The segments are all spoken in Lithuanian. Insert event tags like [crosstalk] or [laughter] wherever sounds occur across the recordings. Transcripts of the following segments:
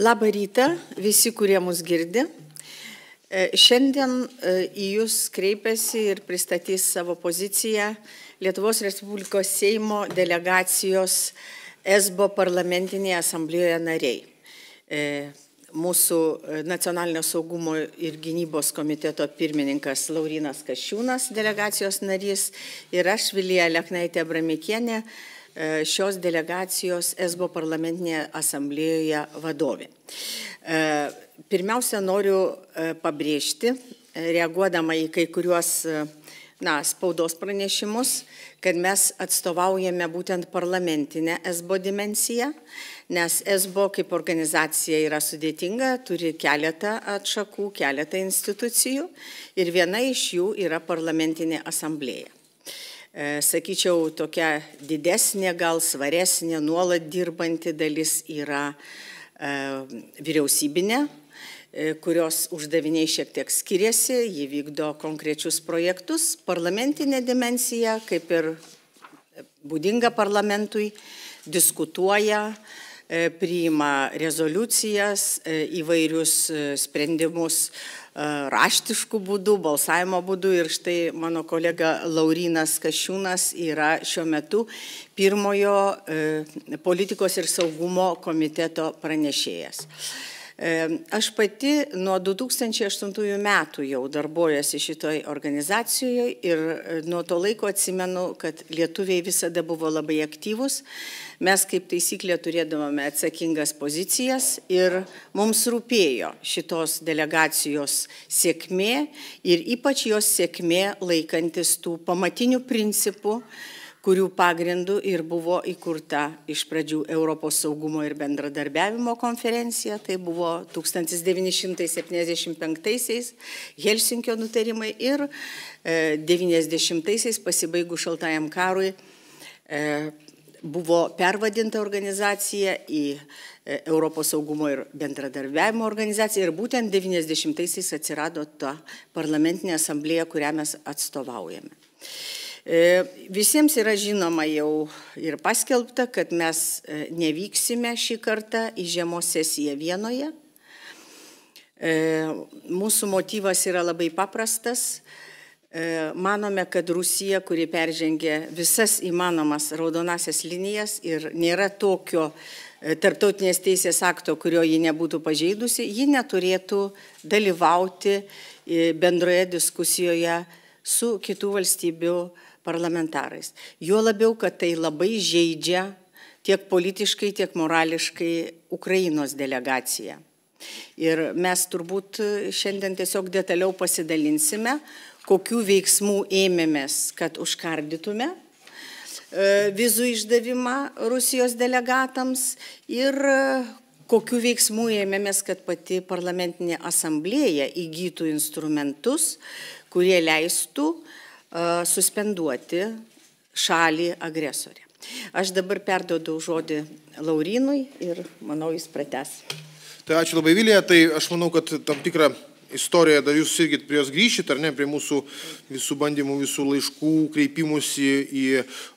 Labą rytą visi, kurie mus girdi. E, šiandien e, į Jūs kreipiasi ir pristatys savo poziciją Lietuvos Respublikos Seimo delegacijos ESBO parlamentinėje asamblėje nariai. E, mūsų nacionalinio saugumo ir gynybos komiteto pirmininkas Laurinas Kašiūnas, delegacijos narys, ir aš Vilija Leknaitė Bramikienė, šios delegacijos ESBO parlamentinėje asamblėjoje vadovė. E, pirmiausia, noriu e, pabrėžti, reaguodama į kai kuriuos na, spaudos pranešimus, kad mes atstovaujame būtent parlamentinę ESBO dimensiją, nes ESBO kaip organizacija yra sudėtinga, turi keletą atšakų, keletą institucijų ir viena iš jų yra parlamentinė asamblėja. E, sakyčiau, tokia didesnė, gal svaresnė, nuolat dirbanti dalis yra e, vyriausybinė, e, kurios uždaviniai šiek tiek skiriasi, jį vykdo konkrečius projektus. Parlamentinė dimensija, kaip ir būdinga parlamentui, diskutuoja, priima rezoliucijas, įvairius sprendimus raštiškų būdų, balsavimo būdų ir štai mano kolega Laurinas Kašiūnas yra šiuo metu pirmojo politikos ir saugumo komiteto pranešėjas. Aš pati nuo 2008 metų jau darbuojuosi šitoj organizacijoje ir nuo to laiko atsimenu, kad lietuviai visada buvo labai aktyvus. Mes kaip taisyklė turėdavome atsakingas pozicijas ir mums rūpėjo šitos delegacijos sėkmė ir ypač jos sėkmė laikantis tų pamatinių principų, kurių pagrindų ir buvo įkurta iš pradžių Europos saugumo ir bendradarbiavimo konferencija, tai buvo 1975-aisiais Helsinkio nutarimai ir 90-aisiais e, pasibaigus šaltajam karui e, buvo pervadinta organizacija į e, Europos saugumo ir bendradarbiavimo organizaciją ir būtent 90-aisiais atsirado ta parlamentinė asamblėja, kurią mes atstovaujame. E, visiems yra žinoma jau ir paskelbta, kad mes e, nevyksime šį kartą į žiemos sesiją vienoje. E, mūsų motyvas yra labai paprastas. Manome, kad Rusija, kuri peržengė visas įmanomas raudonasias linijas ir nėra tokio tarptautinės teisės akto, kurio ji nebūtų pažeidusi, ji neturėtų dalyvauti bendroje diskusijoje su kitų valstybių parlamentarais. Juo labiau, kad tai labai žaidžia tiek politiškai, tiek morališkai Ukrainos delegaciją. Ir mes turbūt šiandien tiesiog detaliau pasidalinsime, kokių veiksmų ėmėmės, kad užkardytume e, vizų išdavimą Rusijos delegatams ir e, kokių veiksmų ėmėmės, kad pati parlamentinė asamblėja įgytų instrumentus, kurie leistų uh, suspenduoti šalį agresorę. Aš dabar perduodu žodį Laurinui ir manau jis prates. Tai ačiū labai Vilija, tai aš manau, kad tam tikrą istoriją, dar jūs irgi prie jos grįšit, ar ne, prie mūsų visų bandymų, visų laiškų, kreipimusi į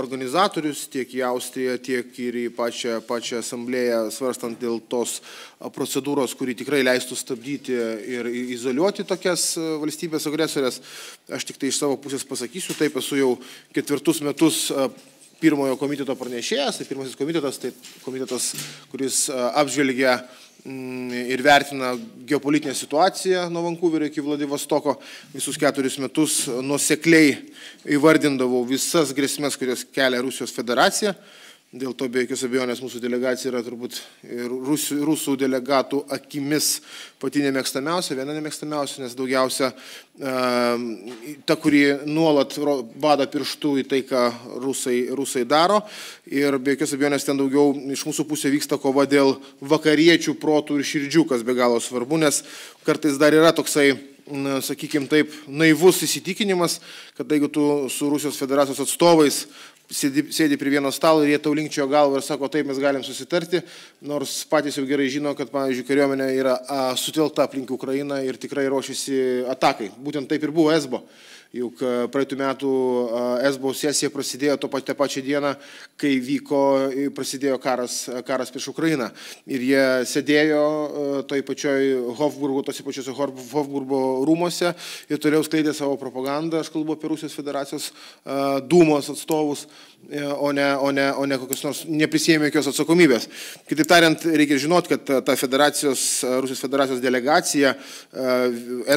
organizatorius, tiek į Austriją, tiek ir į pačią, pačią asamblėją, svarstant dėl tos procedūros, kuri tikrai leistų stabdyti ir izoliuoti tokias valstybės agresorės. Aš tik tai iš savo pusės pasakysiu, taip esu jau ketvirtus metus pirmojo komiteto pranešėjas, tai pirmasis komitetas, tai komitetas, kuris apžvelgia ir vertina geopolitinę situaciją nuo Vancouverio iki Vladivostoko. Visus keturis metus nusekliai įvardindavau visas grėsmės, kurias kelia Rusijos federacija. Dėl to be jokios abejonės mūsų delegacija yra turbūt rusų, rusų delegatų akimis pati nemėgstamiausia, viena nemėgstamiausia, nes daugiausia uh, ta, kuri nuolat bada pirštų į tai, ką rusai, rusai daro. Ir be jokios abejonės ten daugiau iš mūsų pusė vyksta kova dėl vakariečių protų ir širdžių, kas be galo svarbu, nes kartais dar yra toksai sakykime taip, naivus įsitikinimas, kad jeigu tu su Rusijos federacijos atstovais sėdi, sėdi prie vieno stalo ir jie tau linkčiojo galvą ir sako, taip mes galim susitarti, nors patys jau gerai žino, kad, pavyzdžiui, kariuomenė yra a, sutelta aplink Ukrainą ir tikrai ruošiasi atakai. Būtent taip ir buvo ESBO. Juk praeitų metų esbo sesija prasidėjo to pat, tą pačią dieną, kai vyko, prasidėjo karas, karas prieš Ukrainą. Ir jie sėdėjo toj pačioj Hofburgo, tose pačiose Hofburgo rūmose ir toliau skleidė savo propagandą, aš kalbu apie Rusijos federacijos dūmos atstovus, e, o ne, o ne, o ne kokios nors neprisėmė jokios atsakomybės. Kitaip tariant, reikia žinoti, kad ta federacijos, Rusijos federacijos delegacija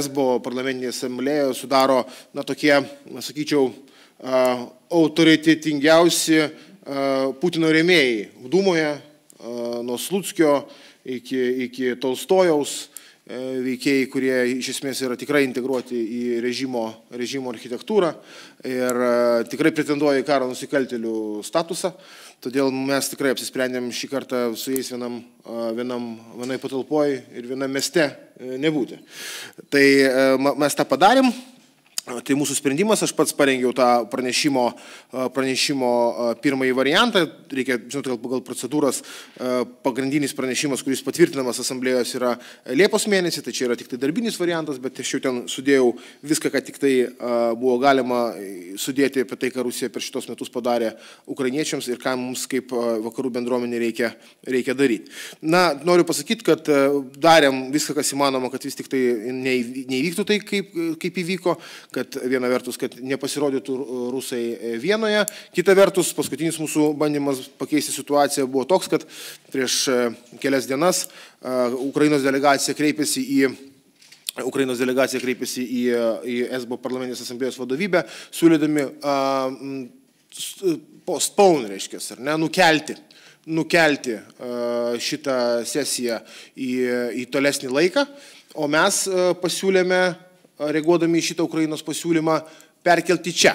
esbo parlamentinėje asamblėje sudaro na, tokie, sakyčiau, autoritetingiausi Putino rėmėjai. Dūmoje nuo Slutskio iki, iki Tolstojaus veikėjai, kurie iš esmės yra tikrai integruoti į režimo, režimo architektūrą ir tikrai pretenduoja į karo nusikaltelių statusą. Todėl mes tikrai apsisprendėm šį kartą su jais vienam, vienam, vienai patalpoj ir vienam mieste nebūti. Tai mes tą padarėm, Tai mūsų sprendimas, aš pats parengiau tą pranešimo, pranešimo pirmąjį variantą, reikia, žinote, gal pagal procedūras pagrindinis pranešimas, kuris patvirtinamas asamblėjos yra Liepos mėnesį, tai čia yra tik tai darbinis variantas, bet aš jau ten sudėjau viską, ką tik tai buvo galima sudėti apie tai, ką Rusija per šitos metus padarė ukrainiečiams ir ką mums kaip vakarų bendruomenė reikia, reikia daryti. Na, noriu pasakyti, kad darėm viską, kas įmanoma, kad vis tik tai neįvyktų tai, kaip, kaip įvyko kad viena vertus, kad nepasirodytų rusai e, vienoje, kita vertus, paskutinis mūsų bandymas pakeisti situaciją buvo toks, kad prieš e, kelias dienas e, Ukrainos delegacija kreipėsi į Ukrainos delegacija kreipėsi į, į SBO parlamentinės asamblėjos vadovybę, siūlydami postpone, reiškia, ar ne, nukelti nukelti šitą sesiją į, į tolesnį laiką, o mes pasiūlėme reaguodami į šitą Ukrainos pasiūlymą, perkelti čia,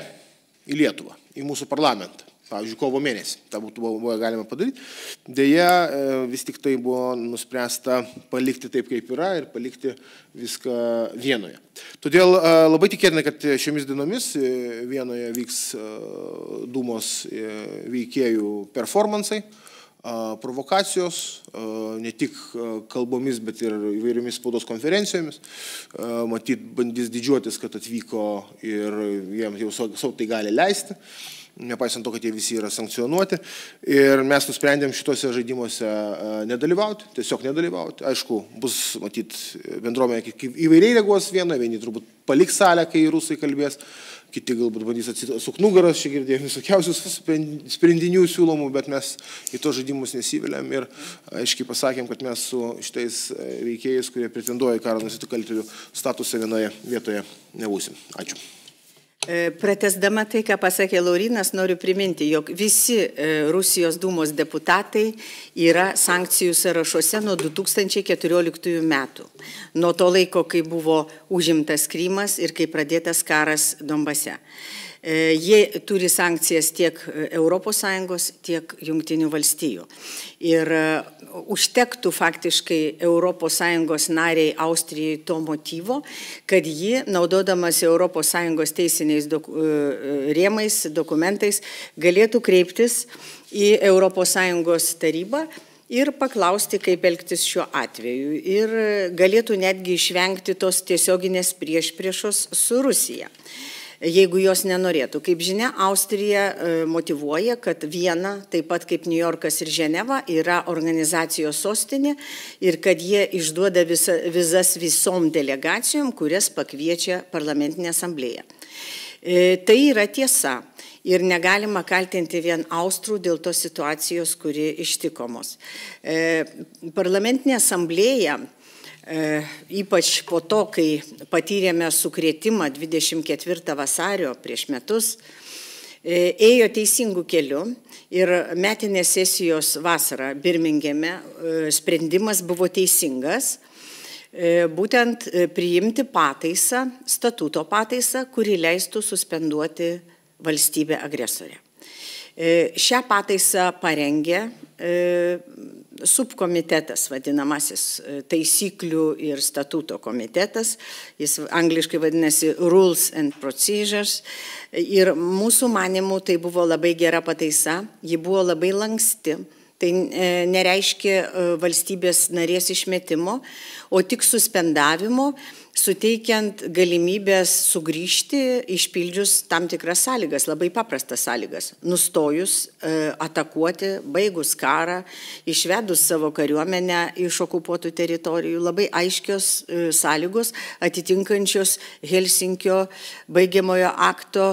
į Lietuvą, į mūsų parlamentą. Pavyzdžiui, kovo mėnesį. Ta būtų buvo galima padaryti. Deja, e, vis tik tai buvo nuspręsta palikti taip, kaip yra ir palikti viską vienoje. Todėl e, labai tikėtina, kad šiomis dienomis e, vienoje vyks Dūmos veikėjų performansai provokacijos, ne tik kalbomis, bet ir įvairiomis spaudos konferencijomis. Matyt, bandys didžiuotis, kad atvyko ir jiems jau savo tai gali leisti nepaisant to, kad jie visi yra sankcionuoti. Ir mes nusprendėm šituose žaidimuose nedalyvauti, tiesiog nedalyvauti. Aišku, bus, matyt, bendruomenė įvairiai reaguos viena, vieni turbūt paliks salę, kai rusai kalbės kiti galbūt bandys atsisuk nugaras, čia girdėjome visokiausius sprendinių siūlomų, bet mes į to žaidimus nesiviliam ir aiškiai pasakėm, kad mes su šitais e, veikėjais, kurie pretenduoja į karo nusikaltėlių statusą vienoje vietoje nebūsim. Ačiū. E, pratesdama tai, ką pasakė Laurinas, noriu priminti, jog visi e, Rusijos dūmos deputatai yra sankcijų sąrašuose nuo 2014 metų. Nuo to laiko, kai buvo užimtas Krymas ir kai pradėtas karas Dombase. E, jie turi sankcijas tiek ES, tiek Junktinių valstijų. Ir e, užtektų faktiškai ES nariai Austrijai to motyvo, kad ji, naudodamas ES teisiniais dok, e, rėmais, dokumentais, galėtų kreiptis į ES tarybą ir paklausti, kaip elgtis šiuo atveju. Ir galėtų netgi išvengti tos tiesioginės priešpriešos su Rusija jeigu jos nenorėtų. Kaip žinia, Austrija e, motivuoja, kad viena, taip pat kaip New Yorkas ir Ženeva, yra organizacijos sostinė ir kad jie išduoda visa, vizas visom delegacijom, kurias pakviečia parlamentinė asamblėja. E, tai yra tiesa ir negalima kaltinti vien Austrų dėl tos situacijos, kuri ištikomos. E, parlamentinė asamblėja ypač po to, kai patyrėme sukrėtimą 24 vasario prieš metus, e, ėjo teisingų kelių ir metinės sesijos vasarą Birmingeme e, sprendimas buvo teisingas, būtent priimti pataisą, statuto pataisą, kuri leistų suspenduoti valstybę agresorę. Šią pataisą parengė subkomitetas, vadinamasis e, taisyklių ir statuto komitetas, jis angliškai vadinasi Rules and Procedures. Ir mūsų manimų tai buvo labai gera pataisa, ji buvo labai lanksti. Tai e, nereiškia e, valstybės narės išmetimo, o tik suspendavimo suteikiant galimybės sugrįžti išpildžius tam tikras sąlygas, labai paprastas sąlygas. Nustojus e, atakuoti, baigus karą, išvedus savo kariuomenę iš okupuotų teritorijų, labai aiškios e, sąlygos atitinkančios Helsinkio baigiamojo akto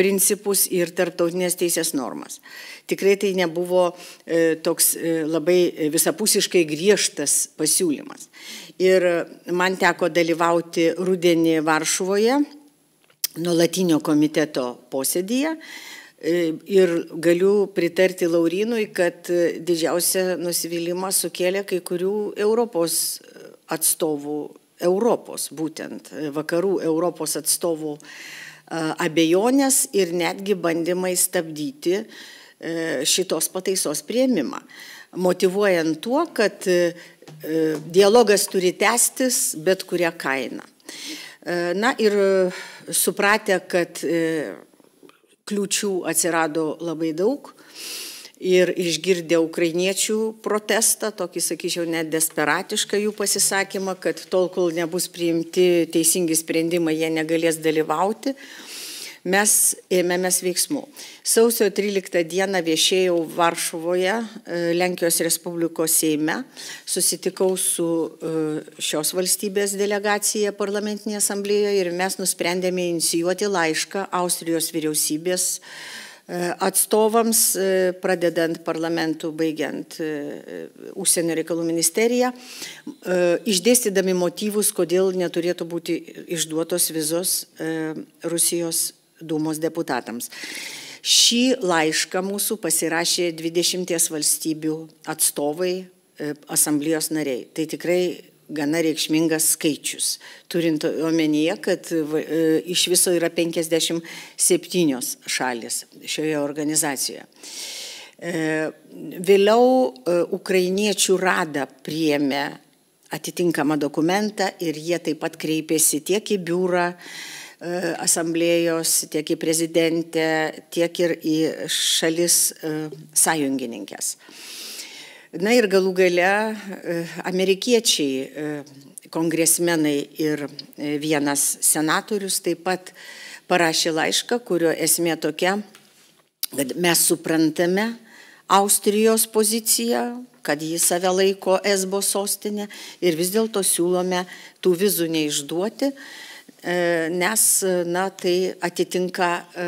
principus ir tarptautinės teisės normas. Tikrai tai nebuvo e, toks e, labai visapusiškai griežtas pasiūlymas. Ir man teko dalyvauti rudenį Varšuvoje, nuolatinio komiteto posėdyje. E, ir galiu pritarti Laurinui, kad didžiausia nusivylimą sukėlė kai kurių Europos atstovų, Europos būtent, vakarų Europos atstovų abejonės ir netgi bandymai stabdyti šitos pataisos prieimimą motivuojant tuo, kad e, e, dialogas turi tęstis bet kurią kainą. E, na ir supratę, kad kliūčių atsirado labai daug ir išgirdę ukrainiečių protestą, tokį, sakyčiau, net desperatišką jų pasisakymą, kad tol, kol nebus priimti teisingi sprendimai, jie negalės dalyvauti mes ėmėmės veiksmų. Sausio 13 dieną viešėjau Varšuvoje, e, Lenkijos Respublikos Seime, susitikau su e, šios valstybės delegacija parlamentinėje asamblėje ir mes nusprendėme inicijuoti laišką Austrijos vyriausybės e, atstovams, pradedant parlamentų, baigiant užsienio reikalų ministeriją, išdėstydami motyvus, kodėl neturėtų būti išduotos vizos Rusijos Dūmos deputatams. Šį laišką mūsų pasirašė 20 valstybių atstovai, e, asamblėjos nariai. Tai tikrai gana reikšmingas skaičius, turint omenyje, kad e, iš viso yra 57 šalis šioje organizacijoje. E, vėliau ukrainiečių rada priėmė atitinkamą dokumentą ir jie taip pat kreipėsi tiek į biurą, E, asamblėjos, tiek į prezidentę, tiek ir į šalis e, sąjungininkės. Na ir galų gale e, amerikiečiai, kongresmenai ir vienas senatorius taip pat parašė laišką, kurio esmė tokia, kad mes suprantame Austrijos poziciją, kad jis save laiko esbo sostinė ir vis dėlto siūlome tų vizų neišduoti, E, nes na, tai atitinka e,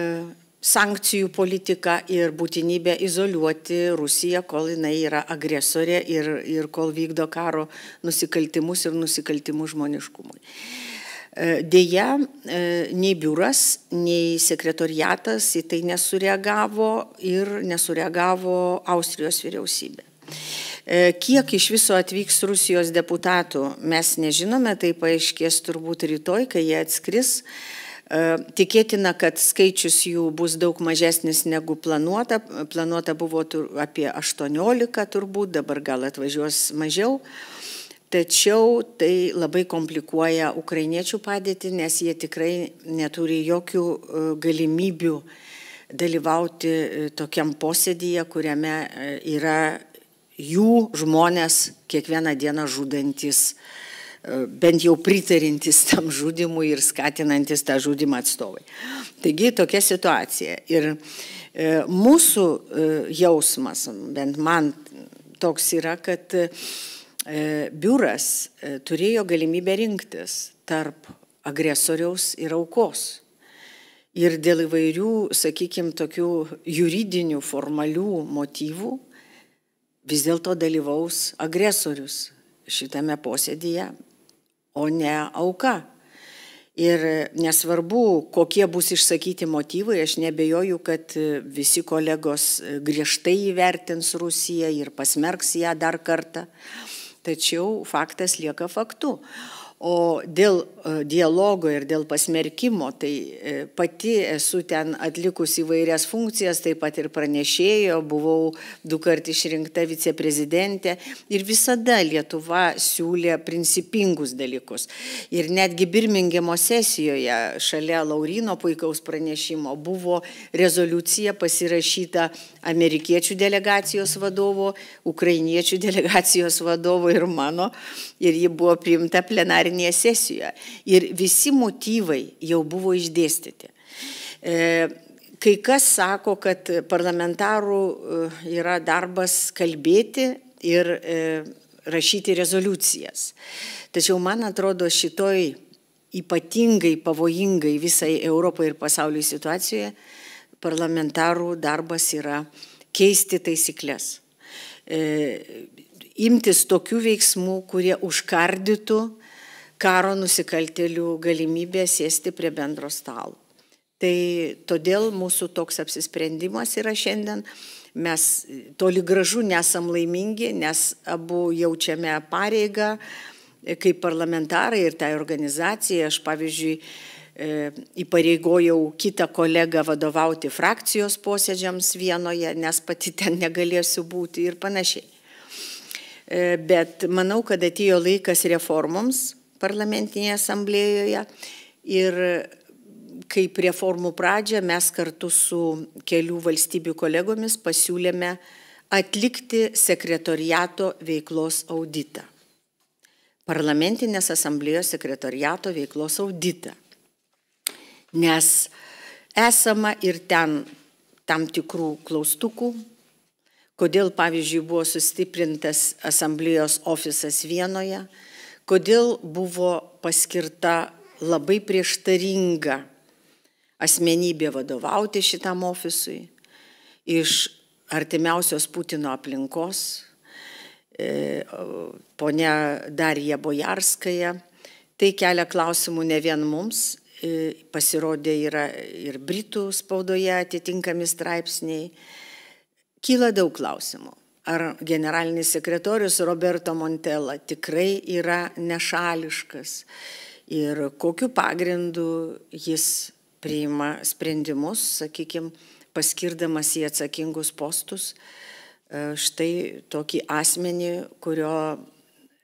sankcijų politiką ir būtinybę izoliuoti Rusiją, kol jinai yra agresorė ir, ir kol vykdo karo nusikaltimus ir nusikaltimus žmoniškumui. E, Deja, nei biuras, nei sekretoriatas į tai nesureagavo ir nesureagavo Austrijos vyriausybė. E, kiek iš viso atvyks Rusijos deputatų, mes nežinome, tai paaiškės turbūt rytoj, kai jie atskris. E, tikėtina, kad skaičius jų bus daug mažesnis negu planuota. Planuota buvo apie 18 turbūt, dabar gal atvažiuos mažiau. Tačiau tai labai komplikuoja ukrainiečių padėtį, nes jie tikrai neturi jokių e, galimybių dalyvauti tokiam posėdyje, kuriame yra jų žmonės kiekvieną dieną žudantis, e, bent jau pritarintis [laughs] tam žudimui ir skatinantis tą žudimą atstovai. Taigi tokia situacija. Ir e, mūsų e, jausmas, bent man toks yra, kad biuras turėjo galimybę rinktis tarp agresoriaus ir aukos. Ir dėl įvairių, sakykime, tokių juridinių, formalių motyvų vis dėlto dalyvaus agresorius šitame posėdyje, o ne auka. Ir nesvarbu, kokie bus išsakyti motyvai, aš nebejoju, kad visi kolegos griežtai įvertins Rusiją ir pasmerks ją dar kartą. Tačiau faktas lieka faktu. O dėl e, dialogo ir dėl pasmerkimo, tai e, pati esu ten atlikus įvairias funkcijas, taip pat ir pranešėjo, buvau du kart išrinkta viceprezidentė ir visada Lietuva siūlė principingus dalykus. Ir netgi Birmingemo sesijoje šalia Laurino puikaus pranešimo buvo rezoliucija pasirašyta amerikiečių delegacijos vadovo, ukrainiečių [laughs] delegacijos vadovo ir mano, ir ji buvo priimta plenarinė plenarinėje sesijoje. Ir visi motyvai jau buvo išdėstyti. Kai kas sako, kad parlamentarų yra darbas kalbėti ir rašyti rezoliucijas. Tačiau man atrodo šitoj ypatingai pavojingai visai Europai ir pasauliui situacijoje parlamentarų darbas yra keisti taisyklės. E, imtis tokių veiksmų, kurie užkardytų karo nusikaltelių galimybę sėsti prie bendro stalo. Tai todėl mūsų toks apsisprendimas yra šiandien. Mes toli gražu nesam laimingi, nes abu jaučiame pareigą kaip parlamentarai ir tai organizacijai. Aš pavyzdžiui, E, įpareigojau kitą kolegą vadovauti frakcijos posėdžiams vienoje, nes pati ten negalėsiu būti ir panašiai. E, bet manau, kad atėjo laikas reformoms parlamentinėje asamblėjoje. Ir kaip reformų pradžią mes kartu su kelių valstybių kolegomis pasiūlėme atlikti sekretoriato veiklos auditą. Parlamentinės asamblėjos sekretoriato veiklos auditą. Nes esama ir ten tam tikrų klaustukų, kodėl, pavyzdžiui, buvo sustiprintas asamblėjos ofisas Vienoje, kodėl buvo paskirta labai prieštaringa asmenybė vadovauti šitam ofisui iš artimiausios Putino aplinkos, e, ponia Darija Bojarskaja. Tai kelia klausimų ne vien mums, E, pasirodė yra ir Britų spaudoje atitinkami straipsniai. Kyla daug klausimų. Ar generalinis sekretorius Roberto Montella tikrai yra nešališkas ir kokiu pagrindu jis priima sprendimus, sakykime, paskirdamas į atsakingus postus e, štai tokį asmenį, kurio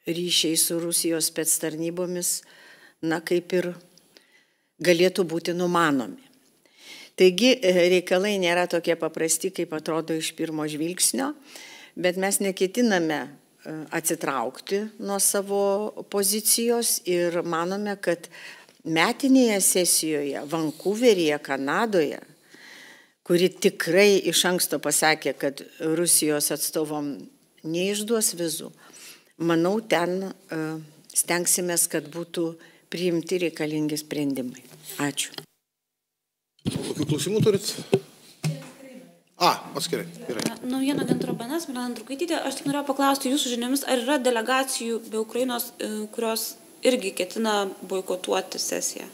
ryšiai su Rusijos spets tarnybomis, na kaip ir galėtų būti numanomi. Taigi e, reikalai nėra tokie paprasti, kaip atrodo iš pirmo žvilgsnio, bet mes neketiname e, atsitraukti nuo savo pozicijos ir manome, kad metinėje sesijoje Vancouveryje, Kanadoje, kuri tikrai iš anksto pasakė, kad Rusijos atstovom neišduos vizų, manau, ten e, stengsimės, kad būtų priimti reikalingi sprendimai. Ačiū. Kokių klausimų turit? A, atskirai. Gerai. Naujienų agentūra BNS, Milena Andrukaitytė, aš tik norėjau paklausti jūsų žiniomis, ar yra delegacijų be Ukrainos, e, kurios irgi ketina boikotuoti sesiją?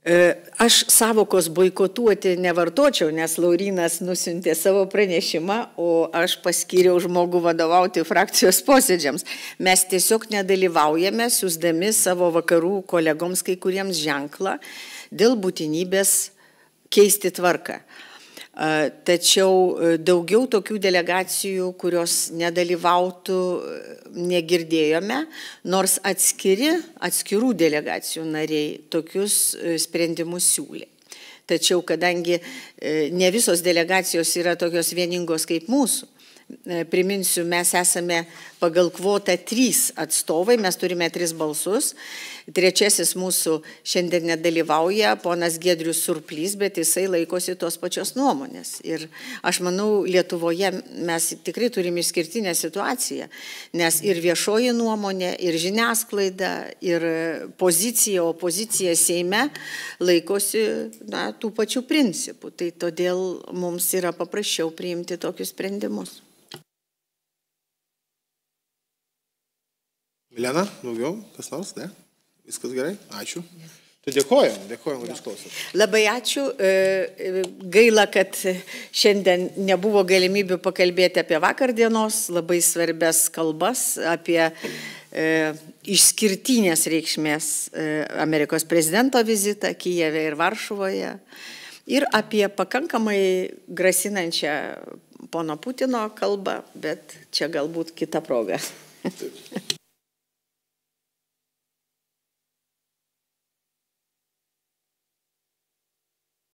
E, aš savokos boikotuoti nevartočiau, nes Laurinas nusintė savo pranešimą, o aš paskyriau žmogų vadovauti frakcijos posėdžiams. Mes tiesiog nedalyvaujame, siūsdami savo vakarų kolegoms kai kuriems ženklą dėl būtinybės keisti tvarką. Tačiau e, daugiau tokių delegacijų, kurios nedalyvautų, e, negirdėjome, nors atskiri, atskirų delegacijų nariai tokius e, sprendimus siūlė. Tačiau kadangi ne visos delegacijos yra tokios vieningos kaip mūsų, priminsiu, mes esame pagal kvotą trys atstovai, mes turime tris balsus Trečiasis mūsų šiandien nedalyvauja, ponas Gedrius Surplys, bet jisai laikosi tos pačios nuomonės. Ir aš manau, Lietuvoje mes tikrai turime išskirtinę situaciją, nes ir viešoji nuomonė, ir žiniasklaida, ir pozicija, opozicija Seime laikosi na, tų pačių principų. Tai todėl mums yra paprasčiau priimti tokius sprendimus. Milena, daugiau, kas nors, ne? Viskas gerai? Ačiū. Tai dėkojom, dėkojom, kad jūs klausėte. Labai ačiū. E, gaila, kad šiandien nebuvo galimybių pakalbėti apie vakardienos labai svarbias kalbas, apie e, išskirtinės reikšmės e, Amerikos prezidento vizitą Kijeve ir Varšuvoje ir apie pakankamai grasinančią pono Putino kalbą, bet čia galbūt kita proga. Taip.